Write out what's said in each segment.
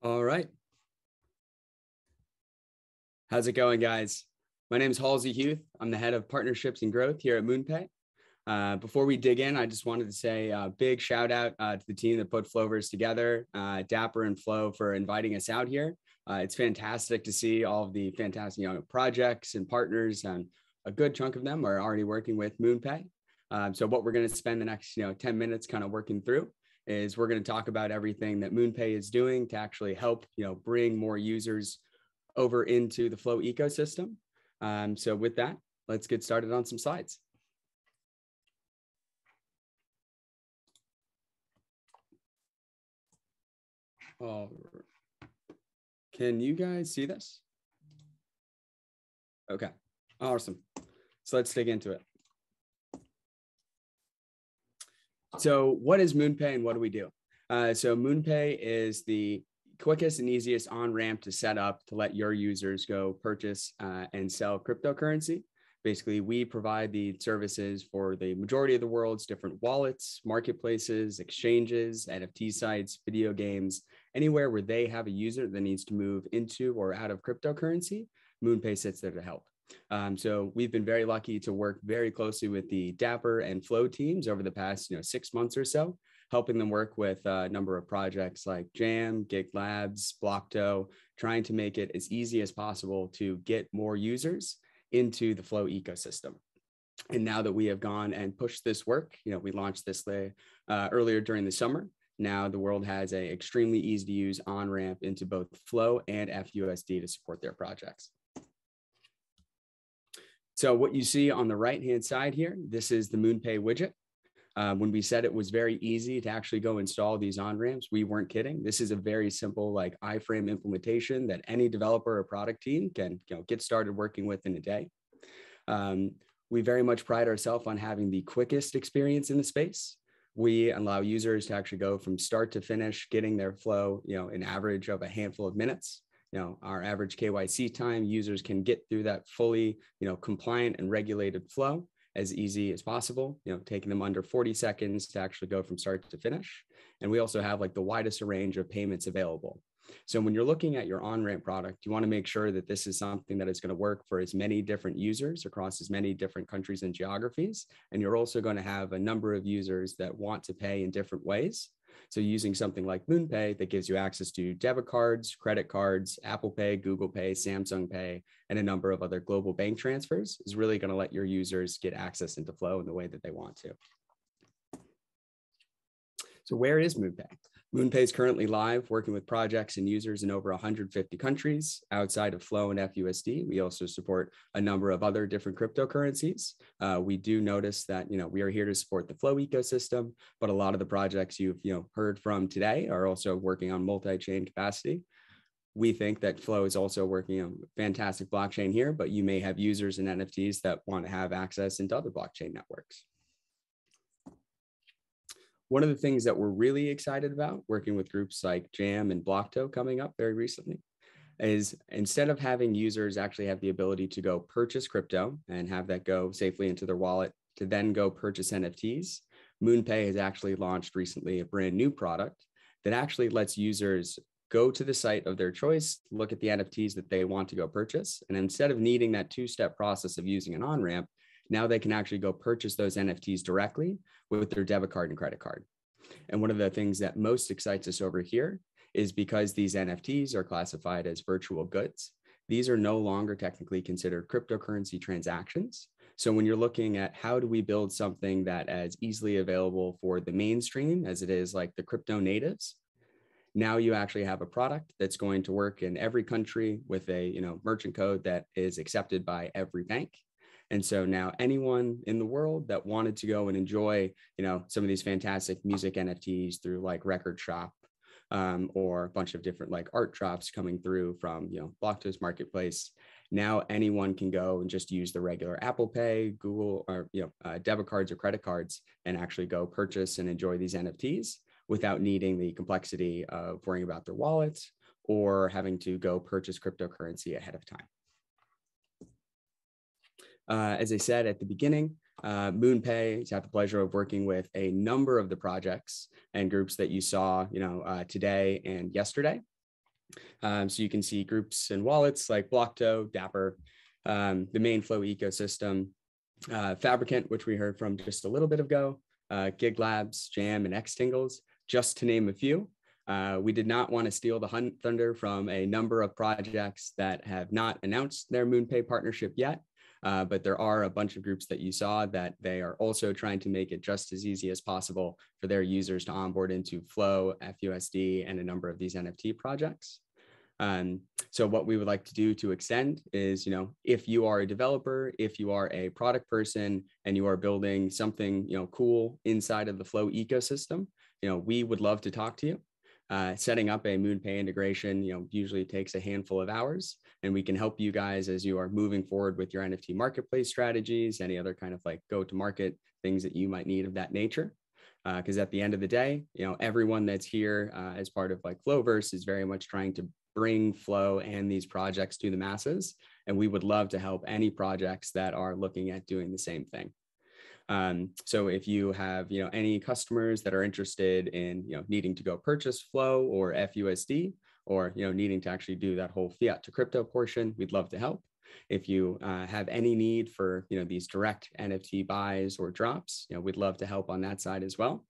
All right. How's it going, guys? My name is Halsey Huth. I'm the head of partnerships and growth here at MoonPay. Uh, before we dig in, I just wanted to say a big shout out uh, to the team that put Flowverse together, uh, Dapper and Flow for inviting us out here. Uh, it's fantastic to see all of the fantastic you know, projects and partners, and a good chunk of them are already working with MoonPay. Um, so what we're going to spend the next you know 10 minutes kind of working through is we're going to talk about everything that MoonPay is doing to actually help you know bring more users over into the Flow ecosystem. Um, so with that, let's get started on some slides. Oh, can you guys see this? Okay, awesome. So let's dig into it. So what is MoonPay and what do we do? Uh, so MoonPay is the quickest and easiest on ramp to set up to let your users go purchase uh, and sell cryptocurrency. Basically, we provide the services for the majority of the world's different wallets, marketplaces, exchanges, NFT sites, video games, anywhere where they have a user that needs to move into or out of cryptocurrency. MoonPay sits there to help. Um, so we've been very lucky to work very closely with the Dapper and Flow teams over the past you know six months or so, helping them work with a number of projects like Jam, Gig Labs, Blocto, trying to make it as easy as possible to get more users into the Flow ecosystem. And now that we have gone and pushed this work, you know, we launched this uh, earlier during the summer. Now the world has a extremely easy to use on ramp into both Flow and FUSD to support their projects. So what you see on the right-hand side here, this is the MoonPay widget. Uh, when we said it was very easy to actually go install these on-ramps, we weren't kidding. This is a very simple like iframe implementation that any developer or product team can you know, get started working with in a day. Um, we very much pride ourselves on having the quickest experience in the space. We allow users to actually go from start to finish, getting their flow, you know, an average of a handful of minutes you know our average kyc time users can get through that fully you know compliant and regulated flow as easy as possible you know taking them under 40 seconds to actually go from start to finish. And we also have like the widest range of payments available. So when you're looking at your on-ramp product you want to make sure that this is something that is going to work for as many different users across as many different countries and geographies. And you're also going to have a number of users that want to pay in different ways so using something like MoonPay that gives you access to debit cards, credit cards, Apple Pay, Google Pay, Samsung Pay, and a number of other global bank transfers is really going to let your users get access into Flow in the way that they want to. So where is MoonPay? MoonPay is currently live, working with projects and users in over 150 countries outside of Flow and FUSD. We also support a number of other different cryptocurrencies. Uh, we do notice that you know we are here to support the Flow ecosystem, but a lot of the projects you've you know heard from today are also working on multi-chain capacity. We think that Flow is also working on fantastic blockchain here, but you may have users and NFTs that want to have access into other blockchain networks. One of the things that we're really excited about working with groups like Jam and Blocto coming up very recently is instead of having users actually have the ability to go purchase crypto and have that go safely into their wallet to then go purchase NFTs, MoonPay has actually launched recently a brand new product that actually lets users go to the site of their choice, look at the NFTs that they want to go purchase. And instead of needing that two step process of using an on ramp, now they can actually go purchase those NFTs directly with their debit card and credit card. And one of the things that most excites us over here is because these NFTs are classified as virtual goods, these are no longer technically considered cryptocurrency transactions. So when you're looking at how do we build something that as easily available for the mainstream as it is like the crypto natives, now you actually have a product that's going to work in every country with a you know merchant code that is accepted by every bank and so now anyone in the world that wanted to go and enjoy, you know, some of these fantastic music NFTs through like Record Shop um, or a bunch of different like art drops coming through from, you know, Blocto's marketplace. Now anyone can go and just use the regular Apple Pay, Google, or you know, uh, debit cards or credit cards, and actually go purchase and enjoy these NFTs without needing the complexity of worrying about their wallets or having to go purchase cryptocurrency ahead of time. Uh, as I said at the beginning, uh, MoonPay has had the pleasure of working with a number of the projects and groups that you saw, you know, uh, today and yesterday. Um, so you can see groups and wallets like Blocto, Dapper, um, the main flow ecosystem, uh, Fabricant, which we heard from just a little bit ago, uh, Gig Labs, Jam, and Xtingles, just to name a few. Uh, we did not want to steal the hunt thunder from a number of projects that have not announced their MoonPay partnership yet. Uh, but there are a bunch of groups that you saw that they are also trying to make it just as easy as possible for their users to onboard into Flow, FUSD, and a number of these NFT projects. Um, so what we would like to do to extend is, you know, if you are a developer, if you are a product person and you are building something, you know, cool inside of the Flow ecosystem, you know, we would love to talk to you. Uh, setting up a MoonPay integration, you know, usually takes a handful of hours, and we can help you guys as you are moving forward with your NFT marketplace strategies, any other kind of like go-to-market things that you might need of that nature. Because uh, at the end of the day, you know, everyone that's here uh, as part of like Flowverse is very much trying to bring flow and these projects to the masses. And we would love to help any projects that are looking at doing the same thing. Um, so if you have you know any customers that are interested in you know needing to go purchase flow or FUSD or you know needing to actually do that whole fiat to crypto portion, we'd love to help. If you uh, have any need for you know these direct NFT buys or drops, you know we'd love to help on that side as well.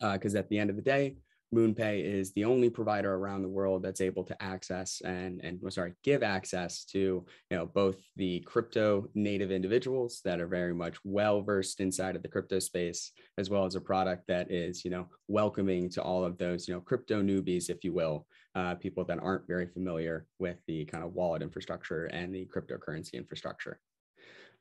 Because uh, at the end of the day, MoonPay is the only provider around the world that's able to access and and sorry give access to you know both the crypto native individuals that are very much well versed inside of the crypto space as well as a product that is you know welcoming to all of those you know crypto newbies if you will uh, people that aren't very familiar with the kind of wallet infrastructure and the cryptocurrency infrastructure.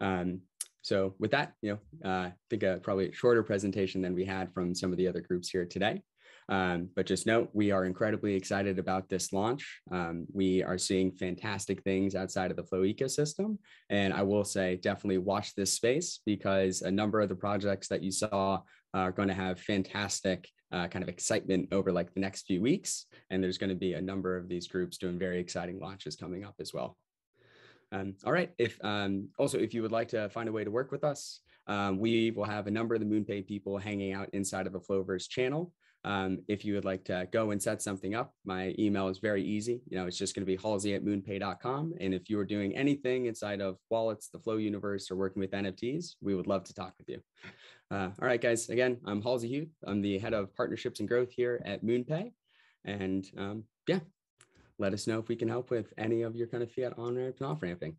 Um, so with that, you know, uh, I think a probably shorter presentation than we had from some of the other groups here today. Um, but just note, we are incredibly excited about this launch. Um, we are seeing fantastic things outside of the Flow ecosystem. And I will say, definitely watch this space because a number of the projects that you saw are going to have fantastic uh, kind of excitement over like the next few weeks. And there's going to be a number of these groups doing very exciting launches coming up as well. Um, all right. If um, also if you would like to find a way to work with us, um, we will have a number of the MoonPay people hanging out inside of the Flowverse channel. Um, if you would like to go and set something up, my email is very easy. You know, it's just going to be halsey at moonpay.com. And if you are doing anything inside of wallets, the Flow universe, or working with NFTs, we would love to talk with you. Uh, all right, guys. Again, I'm Halsey Huth. I'm the head of partnerships and growth here at MoonPay. And um, yeah, let us know if we can help with any of your kind of fiat on ramp and off ramping.